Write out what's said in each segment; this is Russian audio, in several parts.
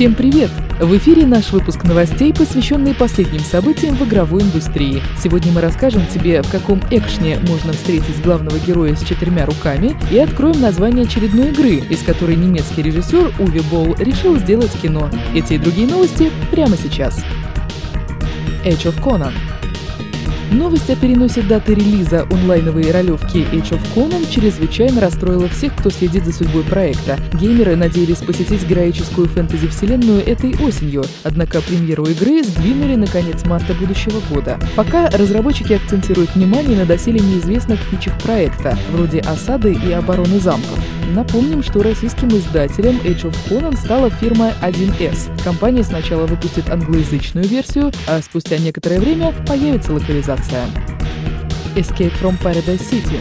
Всем привет! В эфире наш выпуск новостей, посвященный последним событиям в игровой индустрии. Сегодня мы расскажем тебе, в каком экшне можно встретить главного героя с четырьмя руками, и откроем название очередной игры, из которой немецкий режиссер Уви Болл решил сделать кино. Эти и другие новости прямо сейчас. Age of Conan Новость о переносе даты релиза онлайновой ролевки Age of Conan чрезвычайно расстроила всех, кто следит за судьбой проекта. Геймеры надеялись посетить героическую фэнтези-вселенную этой осенью, однако премьеру игры сдвинули на конец марта будущего года. Пока разработчики акцентируют внимание на доселе неизвестных фичах проекта, вроде осады и обороны замков. Напомним, что российским издателем Age of Conan стала фирма 1С. Компания сначала выпустит англоязычную версию, а спустя некоторое время появится локализация. Escape from Paradise City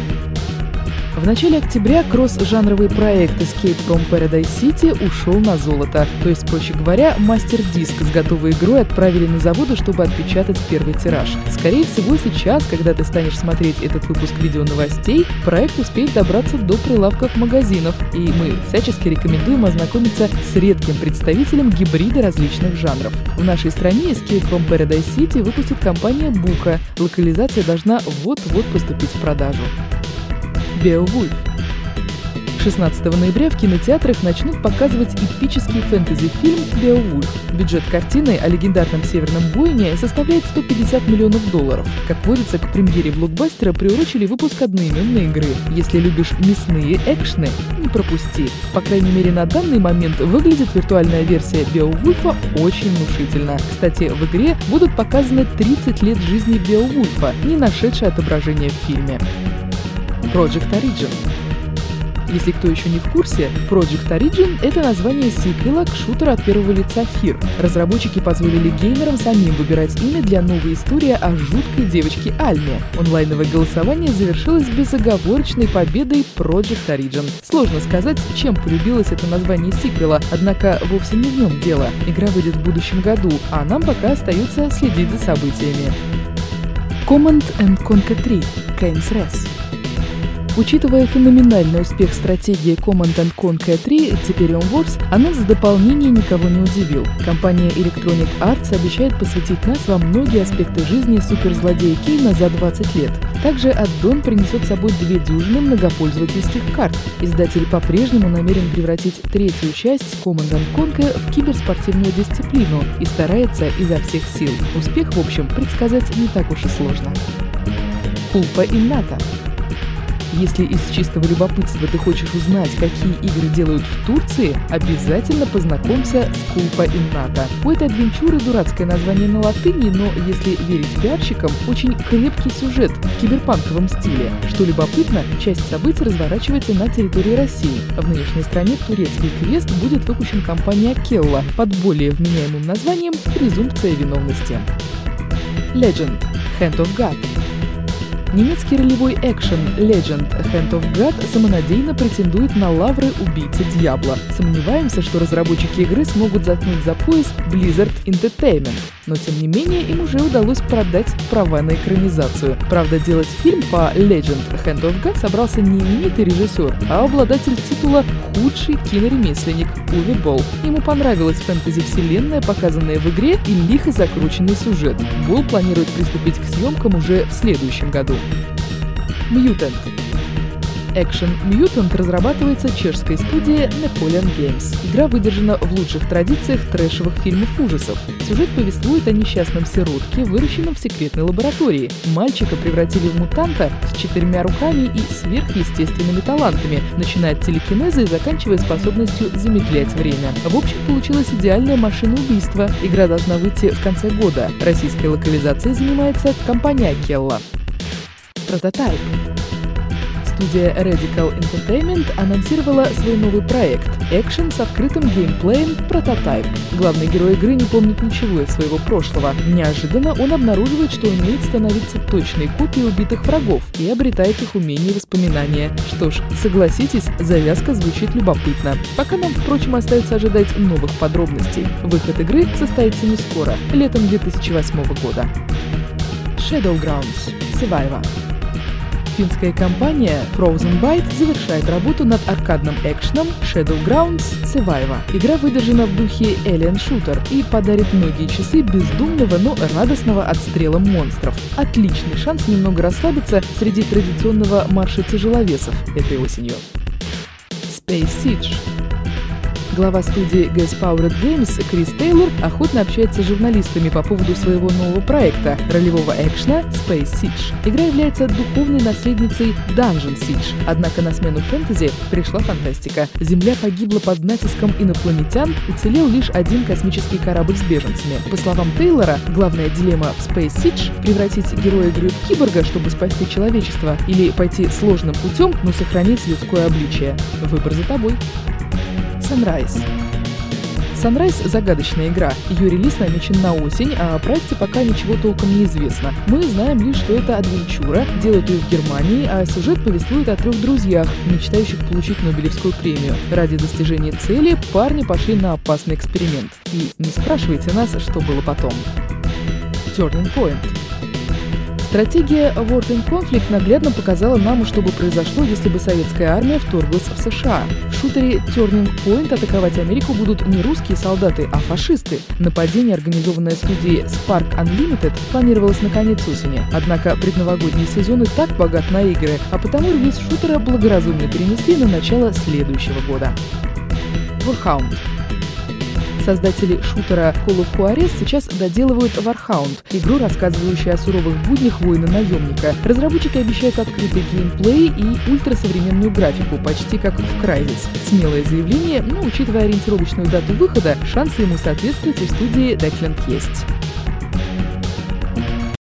в начале октября кросс-жанровый проект Escape from Paradise City ушел на золото. То есть, проще говоря, мастер-диск с готовой игрой отправили на заводы, чтобы отпечатать первый тираж. Скорее всего, сейчас, когда ты станешь смотреть этот выпуск видео новостей, проект успеет добраться до прилавков магазинов, и мы всячески рекомендуем ознакомиться с редким представителем гибрида различных жанров. В нашей стране Escape from Paradise City выпустит компания Бука. Локализация должна вот-вот поступить в продажу. Беовульф. 16 ноября в кинотеатрах начнут показывать эпический фэнтези-фильм «Беовульф». Бюджет картины о легендарном Северном воине составляет 150 миллионов долларов. Как водится, к премьере блокбастера приурочили выпуск одноименной игры. Если любишь мясные экшны, не пропусти. По крайней мере, на данный момент выглядит виртуальная версия Беовульфа очень внушительно. Кстати, в игре будут показаны 30 лет жизни Беовульфа, не нашедшее отображение в фильме. Project Origin. Если кто еще не в курсе, Project Origin — это название сиквела к шутеру от первого лица Fear. Разработчики позволили геймерам самим выбирать имя для новой истории о жуткой девочке Альме. Онлайновое голосование завершилось безоговорочной победой Project Origin. Сложно сказать, чем полюбилось это название сиквела, однако вовсе не в нем дело. Игра выйдет в будущем году, а нам пока остается следить за событиями. Command and Conquer 3 Kane's Res Учитывая феноменальный успех стратегии Command Conquer 3 Hyperion Wars, анонс дополнения никого не удивил. Компания Electronic Arts обещает посвятить нас во многие аспекты жизни суперзлодея Кейна за 20 лет. Также аддон принесет с собой две дюжины многопользовательских карт. Издатель по-прежнему намерен превратить третью часть Command Conquer в киберспортивную дисциплину и старается изо всех сил. Успех, в общем, предсказать не так уж и сложно. Кулпа Инната если из чистого любопытства ты хочешь узнать, какие игры делают в Турции, обязательно познакомься с Кулпа Инната. У этой адвенчуры дурацкое название на латыни, но, если верить пиарщикам, очень крепкий сюжет в киберпанковом стиле. Что любопытно, часть событий разворачивается на территории России. В нынешней стране турецкий квест будет выпущен компанией Акелла под более вменяемым названием «Презумпция виновности». Legend – Hand of God Немецкий ролевой экшен Legend Hand of God самонадеянно претендует на лавры убийцы Дьябла. Сомневаемся, что разработчики игры смогут заткнуть за пояс Blizzard Entertainment. Но тем не менее им уже удалось продать права на экранизацию. Правда, делать фильм по Legend Hand of God собрался не именитый режиссер, а обладатель титула «Худший киноремесленник» Уви Болл. Ему понравилась фэнтези-вселенная, показанная в игре, и лихо закрученный сюжет. Болл планирует приступить к съемкам уже в следующем году. Mutant. Action Mutant разрабатывается чешской студией Napoleon Games. Игра выдержана в лучших традициях трэшевых фильмов ужасов. Сюжет повествует о несчастном сиротке, выращенном в секретной лаборатории. Мальчика превратили в мутанта с четырьмя руками и сверхъестественными талантами, начиная от телекинеза и заканчивая способностью замедлять время. В общем, получилась идеальная машина убийства. Игра должна выйти в конце года. Российской локализацией занимается компания Келла. Прототайп. Студия Radical Entertainment анонсировала свой новый проект – экшен с открытым геймплеем «Прототайп». Главный герой игры не помнит ничего из своего прошлого. Неожиданно он обнаруживает, что умеет становиться точной копией убитых врагов и обретает их умения и воспоминания. Что ж, согласитесь, завязка звучит любопытно. Пока нам, впрочем, остается ожидать новых подробностей. Выход игры состоится не скоро, летом 2008 года. Shadowgrounds. Survivor. Финская компания Frozen Byte завершает работу над аркадным экшеном Shadow Grounds Survivor. Игра выдержана в духе Alien Shooter и подарит многие часы бездумного, но радостного отстрела монстров. Отличный шанс немного расслабиться среди традиционного марша тяжеловесов этой осенью. Space Siege Глава студии Gas Powered Games Крис Тейлор охотно общается с журналистами по поводу своего нового проекта — ролевого экшена Space Siege. Игра является духовной наследницей Dungeon Siege, однако на смену фэнтези пришла фантастика. Земля погибла под натиском инопланетян, уцелел лишь один космический корабль с беженцами. По словам Тейлора, главная дилемма в Space Siege — превратить героя игры в киборга, чтобы спасти человечество, или пойти сложным путем, но сохранить людское обличие. Выбор за тобой. Sunrise. Sunrise — загадочная игра. Ее релиз намечен на осень, а о проекте пока ничего толком не известно. Мы знаем лишь, что это адвенчура, делают ее в Германии, а сюжет повествует о трех друзьях, мечтающих получить Нобелевскую премию. Ради достижения цели парни пошли на опасный эксперимент. И не спрашивайте нас, что было потом. Turning Point. Стратегия War in Conflict наглядно показала нам, что бы произошло, если бы советская армия вторглась в США. В шутере Turning Point атаковать Америку будут не русские солдаты, а фашисты. Нападение, организованное студией Spark Unlimited, планировалось на конец осени. Однако предновогодний сезон и так богат на игры, а потому релиз шутера благоразумно перенесли на начало следующего года. Warhound Создатели шутера Call of Juarez сейчас доделывают Warhound, игру, рассказывающую о суровых буднях воина-наемника. Разработчики обещают открытый геймплей и ультрасовременную графику, почти как в Crysis. Смелое заявление, но, учитывая ориентировочную дату выхода, шансы ему соответствовать у студии Deckland есть.